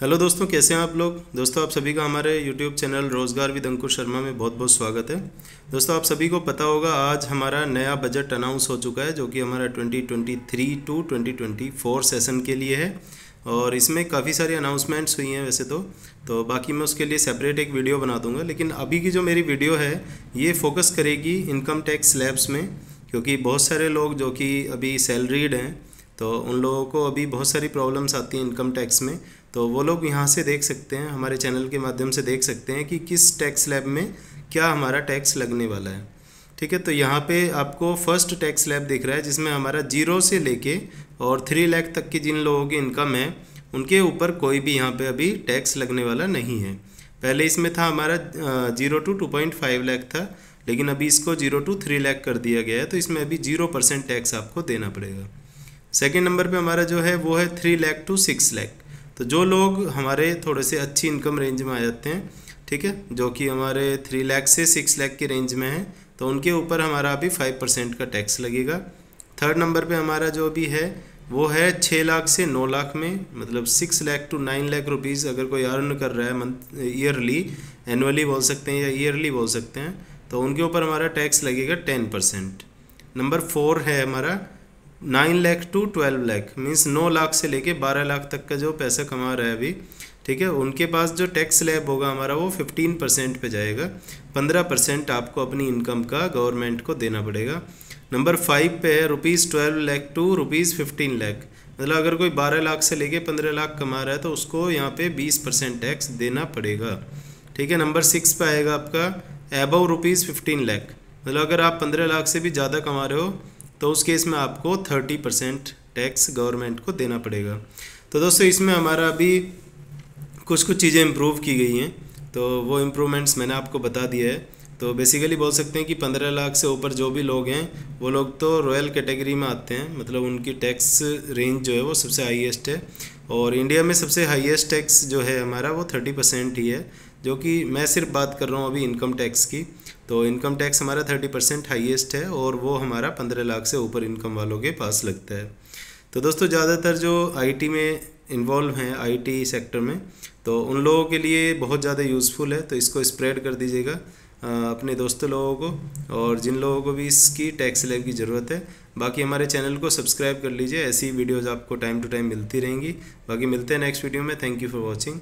Hello दोस्तों, कैसे हैं आप लोग? दोस्तों, आप सभी का हमारे यूट्यूब चैनल रोज़गार विद अंकुर शर्मा में बहुत बहुत स्वागत है। दोस्तों, आप सभी को पता होगा, आज हमारा नया बजट अनाउंस हो चुका है, जो कि हमारा 2023 टू 2024 सेशन के लिए है। और इसमें काफ़ी सारी अनाउंसमेंट्स हुई हैं वैसे तो। तो बाकी मैं उसके लिए सेपरेट एक वीडियो बना दूँगा, लेकिन अभी की जो मेरी वीडियो है, ये फोकस करेगी इनकम टैक्स स्लैब्स में, क्योंकि बहुत सारे लोग जो कि अभी सैलरीड हैं तो उन लोगों को अभी बहुत सारी प्रॉब्लम्स आती हैं इनकम टैक्स में। तो वो लोग यहाँ से देख सकते हैं, हमारे चैनल के माध्यम से देख सकते हैं कि किस टैक्स स्लैब में क्या हमारा टैक्स लगने वाला है। ठीक है तो यहाँ पे आपको फ़र्स्ट टैक्स स्लैब दिख रहा है, जिसमें हमारा ज़ीरो से लेके और थ्री लाख तक की जिन लोगों की इनकम है, उनके ऊपर कोई भी यहाँ पे अभी टैक्स लगने वाला नहीं है। पहले इसमें था हमारा zero to two point five lakh था, लेकिन अभी इसको ज़ीरो टू थ्री लैख कर दिया गया है तो इसमें अभी ज़ीरो परसेंट टैक्स आपको देना पड़ेगा। सेकेंड नंबर पर हमारा जो है, वो है three lakh to six lakh तो जो लोग हमारे थोड़े से अच्छी इनकम रेंज में आ जाते हैं, ठीक है? जो कि हमारे थ्री लैख से सिक्स लैख के रेंज में है तो उनके ऊपर हमारा अभी फाइव परसेंट का टैक्स लगेगा. थर्ड नंबर पे हमारा जो भी है, वो है छः लाख से नौ लाख में मतलब six lakh to nine lakh rupees अगर कोई अर्न कर रहा है मंथ ईयरली एनुअली बोल सकते हैं या ईयरली बोल सकते हैं तो उनके ऊपर हमारा टैक्स लगेगा टेन परसेंट नंबर फोर है हमारा nine lakh to twelve lakh means नौ लाख से लेके बारह लाख तक का जो पैसा कमा रहा है अभी, ठीक है? उनके पास जो टैक्स स्लैब होगा हमारा, वो फिफ्टीन परसेंट पे जाएगा। पंद्रह परसेंट आपको अपनी इनकम का गवर्नमेंट को देना पड़ेगा। नंबर फाइव पे है rupees twelve lakh to rupees fifteen lakh. मतलब अगर कोई बारह लाख से लेके पंद्रह लाख कमा रहा है तो उसको यहाँ पे बीस परसेंट टैक्स देना पड़ेगा। ठीक है? नंबर सिक्स पे आएगा आपका एबव रुपीज़ फिफ्टीन लाख। मतलब अगर आप पंद्रह लाख से भी ज़्यादा कमा रहे हो तो उस केस में आपको थर्टी परसेंट टैक्स गवर्नमेंट को देना पड़ेगा। तो दोस्तों, इसमें हमारा अभी कुछ कुछ चीज़ें इम्प्रूव की गई हैं। तो वो इम्प्रूवमेंट्स मैंने आपको बता दिया है। तो बेसिकली बोल सकते हैं कि पंद्रह लाख से ऊपर जो भी लोग हैं, वो लोग तो रॉयल कैटेगरी में आते हैं। मतलब उनकी टैक्स रेंज जो है वो सबसे हाईएस्ट है। और इंडिया में सबसे हाईएस्ट टैक्स जो है हमारा वो थर्टी परसेंट ही है। जो कि मैं सिर्फ़ बात कर रहा हूँ अभी इनकम टैक्स की। तो इनकम टैक्स हमारा थर्टी परसेंट हाइएस्ट है और वो हमारा पंद्रह लाख से ऊपर इनकम वालों के पास लगता है। तो दोस्तों, ज़्यादातर जो आईटी में इन्वॉल्व हैं आईटी सेक्टर में तो उन लोगों के लिए बहुत ज़्यादा यूज़फुल है तो इसको स्प्रेड कर दीजिएगा अपने दोस्तों लोगों को और जिन लोगों को भी इसकी टैक्स लेव की ज़रूरत है। बाकी हमारे चैनल को सब्सक्राइब कर लीजिए, ऐसी वीडियोज़ आपको टाइम टू टाइम मिलती रहेंगी। बाकी मिलते हैं नेक्स्ट वीडियो में थैंक यू फॉर वॉचिंग